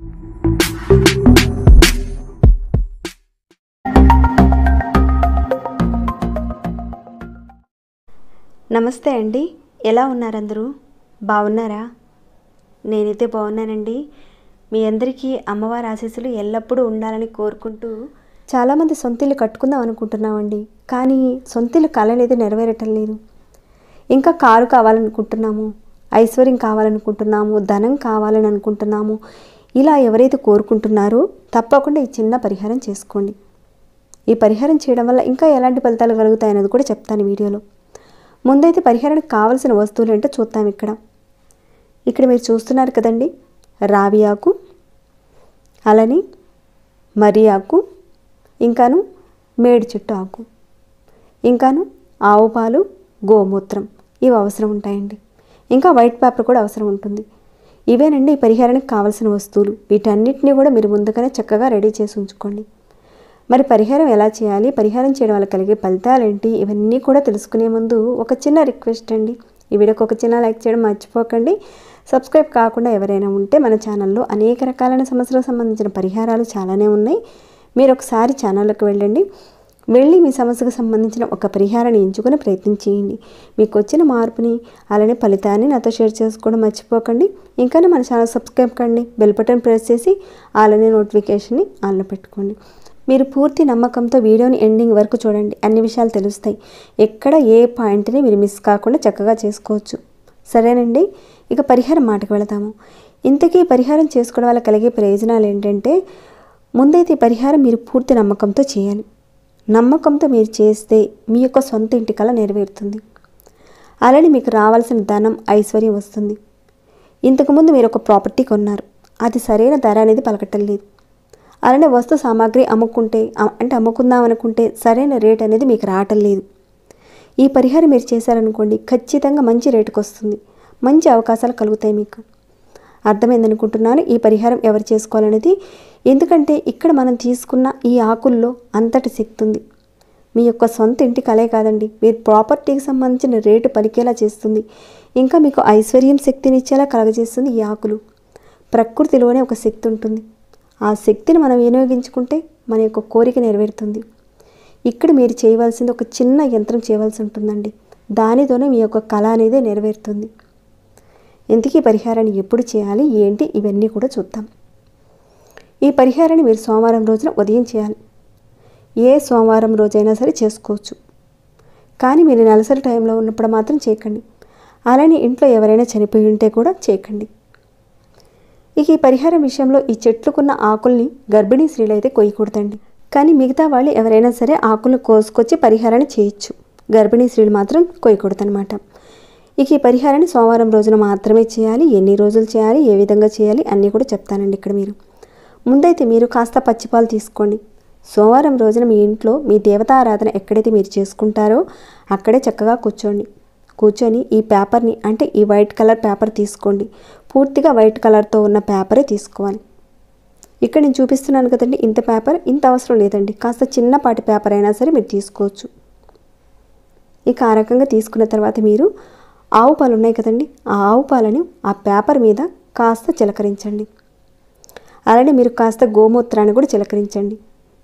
నమస్తే అండి. ఎలా ఉన్నారందరూ? బాగున్నారా? నేనైతే బాగున్నానండి. మీ అందరికీ అమ్మవారి ఆశీస్సులు ఎల్లప్పుడూ ఉండాలని కోరుకుంటూ చాలామంది సొంతిల్లు కట్టుకుందాం అనుకుంటున్నామండి. కానీ సొంతిల్లు కళ అనేది నెరవేరటం లేదు. ఇంకా కారు కావాలనుకుంటున్నాము ఐశ్వర్యం కావాలనుకుంటున్నాము ధనం కావాలని అనుకుంటున్నాము ఇలా ఎవరైతే కోరుకుంటున్నారో తప్పకుండా ఈ చిన్న పరిహారం చేసుకోండి. ఈ పరిహారం చేయడం వల్ల ఇంకా ఎలాంటి ఫలితాలు కలుగుతాయనేది కూడా చెప్తాను వీడియోలో. ముందైతే పరిహారానికి కావలసిన వస్తువులు ఏంటో చూద్దాం ఇక్కడ. ఇక్కడ మీరు చూస్తున్నారు కదండి రావి ఆకు అలానే మర్రి ఆకు ఇంకాను మేడి చెట్టు ఆకు ఇంకాను ఆవు పాలు గోమూత్రం ఇవి అవసరం ఉంటాయండి. ఇంకా వైట్ పేపర్ కూడా అవసరం ఉంటుంది. ఇవేనండి ఈ పరిహారానికి కావాల్సిన వస్తువులు. వీటన్నిటిని కూడా మీరు ముందుగానే చక్కగా రెడీ చేసి ఉంచుకోండి. మరి పరిహారం ఎలా చేయాలి? పరిహారం చేయడం వల్ల కలిగే ఫలితాలు ఏంటి ఇవన్నీ కూడా తెలుసుకునే ముందు ఒక చిన్న రిక్వెస్ట్ అండి. ఈ వీడియోకి ఒక చిన్న లైక్ చేయడం మర్చిపోకండి. సబ్స్క్రైబ్ కాకుండా ఎవరైనా ఉంటే మన ఛానల్లో అనేక రకాలైన సమస్యలకు సంబంధించిన పరిహారాలు చాలానే ఉన్నాయి. మీరు ఒకసారి ఛానల్లోకి వెళ్ళండి. వెళ్ళి మీ సమస్యకు సంబంధించిన ఒక పరిహారాన్ని ఎంచుకుని ప్రయత్నం చేయండి మీకు వచ్చిన మార్పుని అలానే ఫలితాన్ని నాతో షేర్ చేసుకోవడం మర్చిపోకండి. ఇంకా మన ఛానల్ సబ్స్క్రైబ్ కండి బెల్ బటన్ ప్రెస్ చేసి అలానే నోటిఫికేషన్ని ఆన్లో పెట్టుకోండి. మీరు పూర్తి నమ్మకంతో వీడియోని ఎండింగ్ వరకు చూడండి. అన్ని విషయాలు తెలుస్తాయి. ఎక్కడ ఏ పాయింట్ని మీరు మిస్ కాకుండా చక్కగా చేసుకోవచ్చు. సరేనండి? ఇక పరిహారం మాటకు వెళతాము. ఇంతకీ పరిహారం చేసుకోవడం వల్ల కలిగే ప్రయోజనాలు ఏంటంటే ముందైతే ఈ పరిహారం మీరు పూర్తి నమ్మకంతో చేయాలి. నమ్మకంతో మీరు చేస్తే మీ యొక్క సొంత ఇంటి కళ నెరవేరుతుంది. అలానే మీకు రావాల్సిన ధనం ఐశ్వర్యం వస్తుంది. ఇంతకుముందు మీరు ఒక ప్రాపర్టీ కొన్నారు. అది సరైన ధర అనేది పలకటం లేదు అలానే వస్తు సామాగ్రి అమ్ముకుంటే అంటే అమ్ముకుందాం అనుకుంటే సరైన రేట్ అనేది మీకు రావటం లేదు ఈ పరిహారం మీరు చేశారనుకోండి ఖచ్చితంగా మంచి రేటుకు వస్తుంది మంచి అవకాశాలు కలుగుతాయి మీకు. అర్థమైందనుకుంటున్నాను. ఈ పరిహారం ఎవరు చేసుకోవాలనేది? ఎందుకంటే ఇక్కడ మనం తీసుకున్న ఈ ఆకుల్లో అంతటి శక్తి ఉంది. మీ యొక్క సొంత ఇంటి కలే కాదండి. మీరు ప్రాపర్టీకి సంబంధించిన రేటు పలికేలా చేస్తుంది. ఇంకా మీకు ఐశ్వర్యం శక్తినిచ్చేలా కలగజేస్తుంది ఈ ఆకులు. ప్రకృతిలోనే ఒక శక్తి ఉంటుంది. ఆ శక్తిని మనం వినియోగించుకుంటే మన యొక్క కోరిక నెరవేరుతుంది. ఇక్కడ మీరు చేయవలసింది ఒక చిన్న యంత్రం చేయవలసి ఉంటుందండి. దానితోనే మీ యొక్క కళ అనేది నెరవేరుతుంది. ఇంతకీ పరిహారాన్ని ఎప్పుడు చేయాలి? ఏంటి? ఇవన్నీ కూడా చూద్దాం. ఈ పరిహారాన్ని మీరు సోమవారం రోజున ఉదయం చేయాలి. ఏ సోమవారం రోజైనా సరే చేసుకోవచ్చు. కానీ మీరు నెలసరి టైంలో ఉన్నప్పుడు మాత్రం చేయకండి. అలానే ఇంట్లో ఎవరైనా చనిపోయి ఉంటే కూడా చేయకండి. ఇక ఈ పరిహారం విషయంలో ఈ చెట్లుకున్న ఆకుల్ని గర్భిణీ స్త్రీలు అయితే కొయ్యకూడదండి. కానీ మిగతా వాళ్ళు ఎవరైనా సరే ఆకులు కోసుకొచ్చి పరిహారాన్ని చేయొచ్చు. గర్భిణీ స్త్రీలు మాత్రం కొయ్యకూడదనమాట ఇక ఈ పరిహారాన్ని సోమవారం రోజున మాత్రమే చేయాలి. ఎన్ని రోజులు చేయాలి? ఏ విధంగా చేయాలి? అన్నీ కూడా చెప్తానండి ఇక్కడ మీరు. ముందైతే మీరు కాస్త పచ్చిపాలు తీసుకోండి. సోమవారం రోజున మీ ఇంట్లో మీ దేవతారాధన ఎక్కడైతే మీరు చేసుకుంటారో అక్కడే చక్కగా కూర్చోండి. కూర్చొని ఈ పేపర్ని అంటే ఈ వైట్ కలర్ పేపర్ తీసుకోండి. పూర్తిగా వైట్ కలర్తో ఉన్న పేపరే తీసుకోవాలి. ఇక్కడ నేను చూపిస్తున్నాను కదండి ఇంత పేపర్ ఇంత అవసరం లేదండి. కాస్త చిన్నపాటి పేపర్ అయినా సరే మీరు తీసుకోవచ్చు. ఇక ఆ రకంగా తీసుకున్న తర్వాత మీరు ఆవు పాలు ఉన్నాయి కదండి. ఆ ఆవు పాలను ఆ పేపర్ మీద కాస్త చిలకరించండి. అలానే మీరు కాస్త గోమూత్రాన్ని కూడా చిలకరించండి.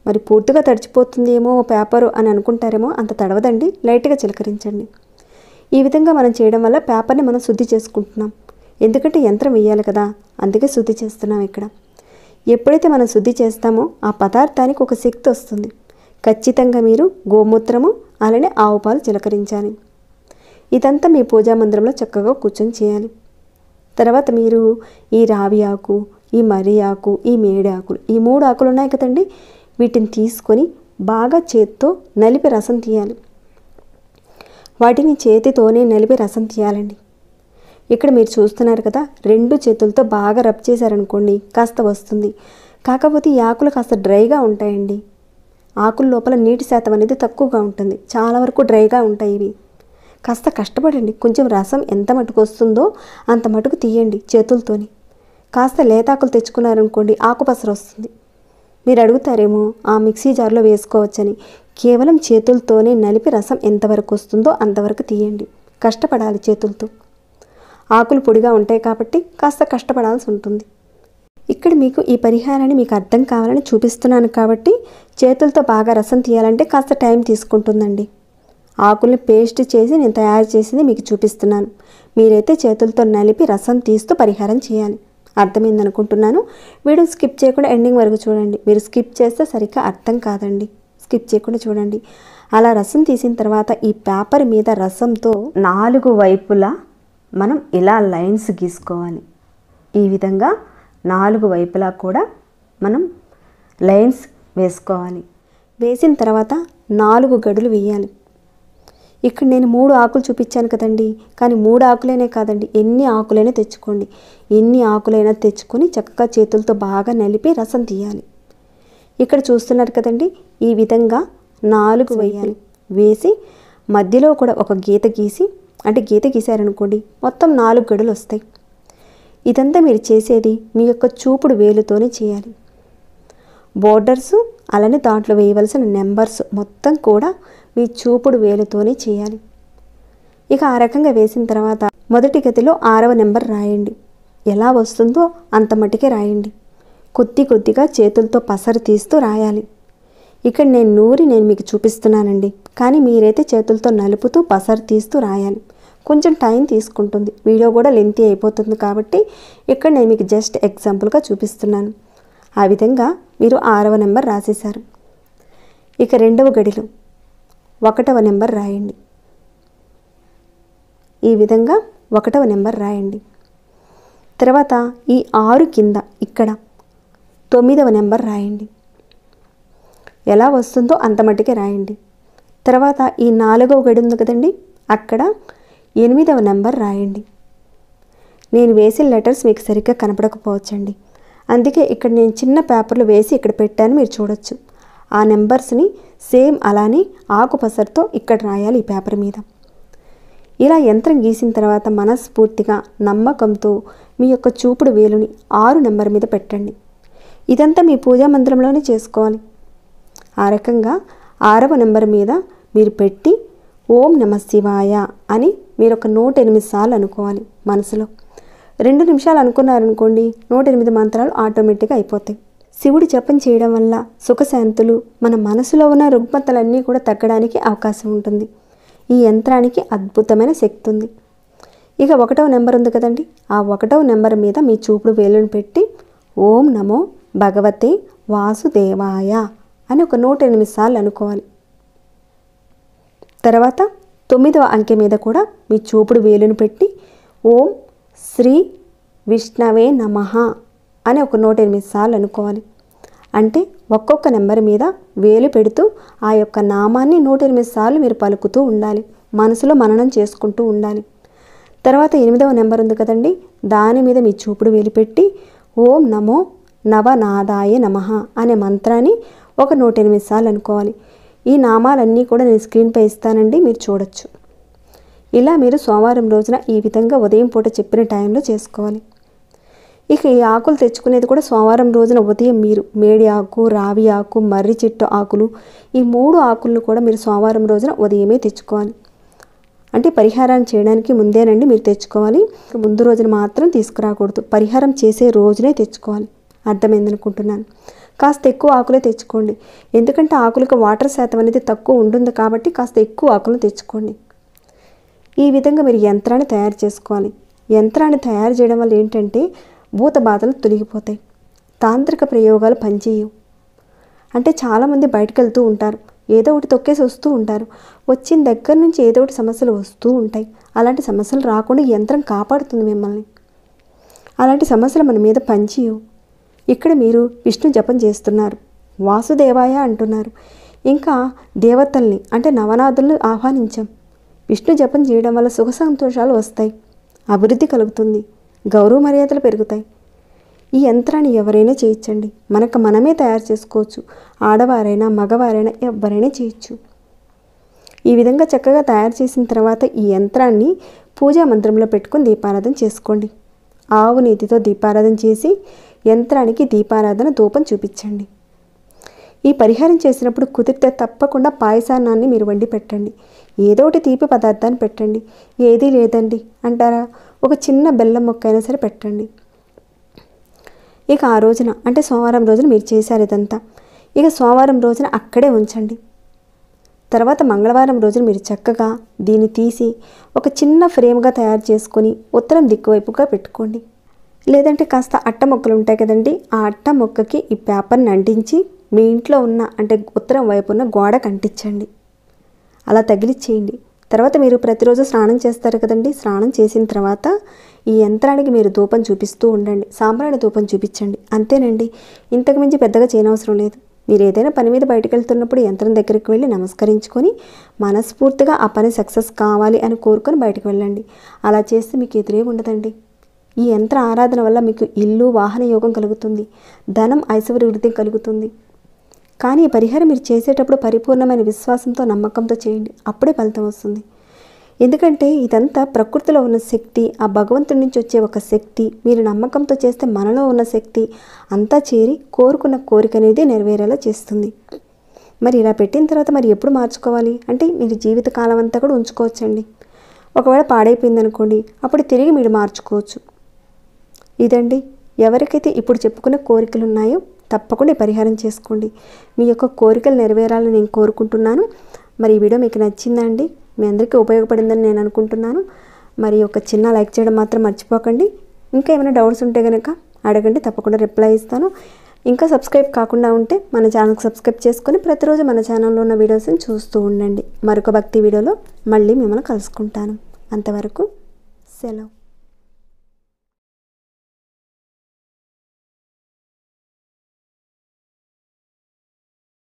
మరి పూర్తిగా తడిచిపోతుందేమో పేపరు అని అనుకుంటారేమో అంత తడవదండి. లైట్గా చిలకరించండి. ఈ విధంగా మనం చేయడం వల్ల పేపర్ని మనం శుద్ధి చేసుకుంటున్నాం. ఎందుకంటే యంత్రం వేయాలి కదా. అందుకే శుద్ధి చేస్తున్నాం ఇక్కడ. ఎప్పుడైతే మనం శుద్ధి చేస్తామో ఆ పదార్థానికి ఒక శక్తి వస్తుంది. ఖచ్చితంగా మీరు గోమూత్రము అలానే ఆవు పాలు చిలకరించాలి. ఇదంతా మీ పూజా మందిరంలో చక్కగా కూర్చొని చేయాలి. తర్వాత మీరు ఈ రావి ఆకు ఈ మర్రి ఆకు ఈ మేడి ఆకులు ఈ మూడు ఆకులు ఉన్నాయి కదండి? వీటిని తీసుకొని బాగా చేత్తో నలిపి రసం తీయాలి. వాటిని చేతితోనే నలిపి రసం తీయాలండి. ఇక్కడ మీరు చూస్తున్నారు కదా రెండు చేతులతో బాగా రబ్ చేశారనుకోండి కాస్త వస్తుంది. కాకపోతే ఈ ఆకులు కాస్త డ్రైగా ఉంటాయండి. ఆకుల లోపల నీటి శాతం అనేది తక్కువగా ఉంటుంది. చాలా వరకు డ్రైగా ఉంటాయి ఇవి. కాస్త కష్టపడండి. కొంచెం రసం ఎంత మటుకు వస్తుందో అంత మటుకు తీయండి చేతులతోని. కాస్త లేతాకులు తెచ్చుకున్నారనుకోండి ఆకుపసర వస్తుంది. మీరు అడుగుతారేమో ఆ మిక్సీ జార్లో వేసుకోవచ్చని. కేవలం చేతులతోనే నలిపి రసం ఎంతవరకు వస్తుందో అంతవరకు తీయండి. కష్టపడాలి చేతులతో. ఆకులు పొడిగా ఉంటాయి కాబట్టి కాస్త కష్టపడాల్సి ఉంటుంది. ఇక్కడ మీకు ఈ పరిహారాన్ని మీకు అర్థం కావాలని చూపిస్తున్నాను కాబట్టి చేతులతో బాగా రసం తీయాలంటే కాస్త టైం తీసుకుంటుందండి. ఆకుల్ని పేస్ట్ చేసి నేను తయారు చేసింది మీకు చూపిస్తున్నాను. మీరైతే చేతులతో నలిపి రసం తీస్తూ పరిహారం చేయాలి. అర్థమైంది అనుకుంటున్నాను వీడియో స్కిప్ చేయకుండా ఎండింగ్ వరకు చూడండి. మీరు స్కిప్ చేస్తే సరిగ్గా అర్థం కాదండి. స్కిప్ చేయకుండా చూడండి. అలా రసం తీసిన తర్వాత ఈ పేపర్ మీద రసంతో నాలుగు వైపులా మనం ఇలా లైన్స్ గీసుకోవాలి. ఈ విధంగా నాలుగు వైపులా కూడా మనం లైన్స్ వేసుకోవాలి. వేసిన తర్వాత నాలుగు గడులు వేయాలి. ఇక్కడ నేను మూడు ఆకులు చూపించాను కదండి. కానీ మూడు ఆకులైనా కాదండి. ఎన్ని ఆకులైనా తెచ్చుకోండి. ఎన్ని ఆకులైనా తెచ్చుకొని చక్కగా చేతులతో బాగా నలిపి రసం తీయాలి. ఇక్కడ చూస్తున్నారు కదండి. ఈ విధంగా నాలుగు వేయాలి వేసి మధ్యలో కూడా ఒక గీత గీసి అంటే గీత గీసారనుకోండి మొత్తం నాలుగు గడులు వస్తాయి. ఇదంతా మీరు చేసేది మీ యొక్క చూపుడు వేలుతోనే చేయాలి. బోర్డర్స్ అలానే దాంట్లో వేయవలసిన నెంబర్స్ మొత్తం కూడా మీ చూపుడు వేలుతోనే చేయాలి. ఇక ఆ రకంగా వేసిన తర్వాత మొదటి గతిలో ఆరవ నెంబర్ రాయండి. ఎలా వస్తుందో అంత మటుకే రాయండి. కొద్ది కొద్దిగా చేతులతో పసరు తీస్తూ రాయాలి. ఇక్కడ నేను నూరి నేను మీకు చూపిస్తున్నానండి. కానీ మీరైతే చేతులతో నలుపుతూ పసరు తీస్తూ రాయాలి. కొంచెం టైం తీసుకుంటుంది. వీడియో కూడా లెంతి అయిపోతుంది కాబట్టి ఇక్కడ నేను మీకు జస్ట్ ఎగ్జాంపుల్గా చూపిస్తున్నాను. ఆ విధంగా మీరు ఆరవ నెంబర్ రాసేశారు. ఇక రెండవ గడిలో. ఒకటవ నెంబర్ రాయండి. ఈ విధంగా ఒకటవ నెంబర్ రాయండి. తర్వాత ఈ ఆరు కింద ఇక్కడ తొమ్మిదవ నెంబర్ రాయండి. ఎలా వస్తుందో అంత మట్టుకే రాయండి. తర్వాత ఈ నాలుగవ గడి ఉంది కదండి అక్కడ ఎనిమిదవ నెంబర్ రాయండి. నేను వేసే లెటర్స్ మీకు సరిగ్గా కనపడకపోవచ్చండి. అందుకే ఇక్కడ నేను చిన్న పేపర్లు వేసి ఇక్కడ పెట్టాను మీరు చూడొచ్చు. ఆ నెంబర్స్ని సేమ్ అలానే ఆకుపసరుతో ఇక్కడ రాయాలి ఈ పేపర్ మీద. ఇలా యంత్రం గీసిన తర్వాత మనస్ఫూర్తిగా నమ్మకంతో మీ యొక్క చూపుడు వేలుని ఆరు నెంబర్ మీద పెట్టండి. ఇదంతా మీ పూజా మందిరంలోనే చేసుకోవాలి. ఆ రకంగా ఆరవ నెంబర్ మీద మీరు పెట్టి ఓం నమ శివాయ అని మీరు ఒక నూట ఎనిమిది సార్లు అనుకోవాలి మనసులో. రెండు నిమిషాలు అనుకున్నారనుకోండి నూట ఎనిమిది మంత్రాలు ఆటోమేటిక్గా అయిపోతాయి. శివుడి జపం చేయడం వల్ల సుఖశాంతులు మన మనసులో ఉన్న రుగ్మతలన్నీ కూడా తగ్గడానికి అవకాశం ఉంటుంది. ఈ యంత్రానికి అద్భుతమైన శక్తి ఉంది. ఇక ఒకటవ నెంబర్ ఉంది కదండి. ఆ ఒకటవ నెంబర్ మీద మీ చూపుడు వేలును పెట్టి ఓం నమో భగవతే వాసుదేవాయ అని ఒక నూట ఎనిమిది సార్లు అనుకోవాలి. తర్వాత తొమ్మిదవ అంకె మీద కూడా మీ చూపుడు వేలును పెట్టి ఓం శ్రీ విష్ణవే నమః అని ఒక నూట ఎనిమిది సార్లు అనుకోవాలి. అంటే ఒక్కొక్క నెంబర్ మీద వేలు పెడుతూ ఆ యొక్క నామాన్ని నూట ఎనిమిది సార్లు మీరు పలుకుతూ ఉండాలి. మనసులో మననం చేసుకుంటూ ఉండాలి. తర్వాత ఎనిమిదవ నెంబర్ ఉంది కదండి. దాని మీద మీ చూపుడు వేలు పెట్టి ఓం నమో నవనాదాయ నమః అనే మంత్రాన్ని ఒక నూట ఎనిమిది సార్లు అనుకోవాలి. ఈ నామాలన్నీ కూడా నేను స్క్రీన్పై ఇస్తానండి. మీరు చూడొచ్చు. ఇలా మీరు సోమవారం రోజున ఈ విధంగా ఉదయం పూట చెప్పిన టైంలో చేసుకోవాలి. ఇక ఈ ఆకులు తెచ్చుకునేది కూడా సోమవారం రోజున ఉదయం మీరు. మేడి ఆకు రావి ఆకు మర్రి చెట్టు ఆకులు ఈ మూడు ఆకులను కూడా మీరు సోమవారం రోజున ఉదయమే తెచ్చుకోవాలి. అంటే పరిహారాన్ని చేయడానికి ముందేనండి మీరు తెచ్చుకోవాలి. ముందు రోజున మాత్రం తీసుకురాకూడదు. పరిహారం చేసే రోజునే తెచ్చుకోవాలి. అర్థమైంది అనుకుంటున్నాను. కాస్త ఎక్కువ ఆకులే తెచ్చుకోండి. ఎందుకంటే ఆకులకు వాటర్ శాతం అనేది తక్కువ ఉంటుంది కాబట్టి కాస్త ఎక్కువ ఆకులు తెచ్చుకోండి. ఈ విధంగా మీరు యంత్రాన్ని తయారు చేసుకోవాలి. యంత్రాన్ని తయారు చేయడం వల్ల ఏంటంటే భూత బాధలు తొలగిపోతాయి. తాంత్రిక ప్రయోగాలు పనిచేయవు. అంటే చాలామంది బయటకు వెళ్తూ ఉంటారు. ఏదో ఒకటి తొక్కేసి వస్తూ ఉంటారు. వచ్చిన దగ్గర నుంచి ఏదో ఒకటి సమస్యలు వస్తూ ఉంటాయి. అలాంటి సమస్యలు రాకుండా యంత్రం కాపాడుతుంది మిమ్మల్ని. అలాంటి సమస్యలు మన మీద పంచియు ఇక్కడ మీరు విష్ణు జపం చేస్తున్నారు. వాసుదేవాయ అంటున్నారు. ఇంకా దేవతల్ని అంటే నవనాథులను ఆహ్వానించాం. విష్ణు జపం చేయడం వల్ల సుఖ సంతోషాలు వస్తాయి. అభివృద్ధి కలుగుతుంది. గౌరవ మర్యాదలు పెరుగుతాయి. ఈ యంత్రాన్ని ఎవరైనా చేయించండి. మనకు మనమే తయారు చేసుకోవచ్చు. ఆడవారైనా మగవారైనా ఎవరైనా చేయొచ్చు ఈ విధంగా చక్కగా తయారు చేసిన తర్వాత ఈ యంత్రాన్ని పూజా మంత్రంలో పెట్టుకొని దీపారాధన చేసుకోండి. ఆవు నీతితో దీపారాధన చేసి యంత్రానికి దీపారాధన ధూపం చూపించండి. ఈ పరిహారం చేసినప్పుడు కుదిరితే తప్పకుండా పాయసాన్నాన్ని మీరు వండి పెట్టండి. ఏదో ఒకటి తీపి పదార్థాన్ని పెట్టండి. ఏదీ లేదండి అంటారా? ఒక చిన్న బెల్లం మొక్క అయినా సరే పెట్టండి. ఇక ఆ రోజున అంటే సోమవారం రోజున మీరు చేశారు ఇదంతా. ఇక సోమవారం రోజున అక్కడే ఉంచండి. తర్వాత మంగళవారం రోజున మీరు చక్కగా దీన్ని తీసి ఒక చిన్న ఫ్రేమ్గా తయారు చేసుకొని ఉత్తరం దిక్కువైపుగా పెట్టుకోండి. లేదంటే కాస్త అట్ట మొక్కలు ఉంటాయి కదండి ఆ అట్ట మొక్కకి ఈ పేపర్ని అంటించి మీ ఇంట్లో ఉన్న అంటే ఉత్తరం వైపు ఉన్న గోడ కంటించండి. అలా తగిలిచ్చేయండి. తర్వాత మీరు ప్రతిరోజు స్నానం చేస్తారు కదండి. స్నానం చేసిన తర్వాత ఈ యంత్రానికి మీరు ధూపం చూపిస్తూ ఉండండి. సాంబ్రాణి ధూపం చూపించండి. అంతేనండి. ఇంతకు మించి పెద్దగా చేయనవసరం లేదు. మీరు ఏదైనా పని మీద బయటకు వెళ్తున్నప్పుడు యంత్రం దగ్గరికి వెళ్ళి నమస్కరించుకొని మనస్ఫూర్తిగా ఆ పని సక్సెస్ కావాలి అని కోరుకొని బయటకు వెళ్ళండి. అలా చేస్తే మీకు ఎదురే ఉండదండి. ఈ యంత్ర ఆరాధన వల్ల మీకు ఇల్లు వాహన యోగం కలుగుతుంది. ధనం ఐశ్వర్య వృద్ధి కలుగుతుంది. కానీ ఈ పరిహారం మీరు చేసేటప్పుడు పరిపూర్ణమైన విశ్వాసంతో నమ్మకంతో చేయండి. అప్పుడే ఫలితం వస్తుంది. ఎందుకంటే ఇదంతా ప్రకృతిలో ఉన్న శక్తి ఆ భగవంతుడి నుంచి వచ్చే ఒక శక్తి మీరు నమ్మకంతో చేస్తే మనలో ఉన్న శక్తి అంతా చేరి కోరుకున్న కోరిక అనేది నెరవేరేలా చేస్తుంది. మరి ఇలా పెట్టిన తర్వాత మరి ఎప్పుడు మార్చుకోవాలి? అంటే మీరు జీవితకాలం అంతా కూడా ఉంచుకోవచ్చండి. ఒకవేళ పాడైపోయింది అనుకోండి అప్పుడు తిరిగి మీరు మార్చుకోవచ్చు. ఇదండి. ఎవరికైతే ఇప్పుడు చెప్పుకున్న కోరికలు ఉన్నాయో తప్పకుండా పరిహారం చేసుకోండి. మీ యొక్క కోరికలు నెరవేరాలని నేను కోరుకుంటున్నాను. మరి ఈ వీడియో మీకు నచ్చిందండి మీ అందరికీ ఉపయోగపడిందని నేను అనుకుంటున్నాను. మరి ఒక చిన్న లైక్ చేయడం మాత్రం మర్చిపోకండి. ఇంకా ఏమైనా డౌట్స్ ఉంటే కనుక అడగండి తప్పకుండా రిప్లై ఇస్తాను. ఇంకా సబ్స్క్రైబ్ కాకుండా ఉంటే మన ఛానల్కి సబ్స్క్రైబ్ చేసుకొని ప్రతిరోజు మన ఛానల్లో ఉన్న వీడియోస్ని చూస్తూ ఉండండి. మరొక భక్తి వీడియోలో మళ్ళీ మిమ్మల్ని కలుసుకుంటాను. అంతవరకు సెలవు.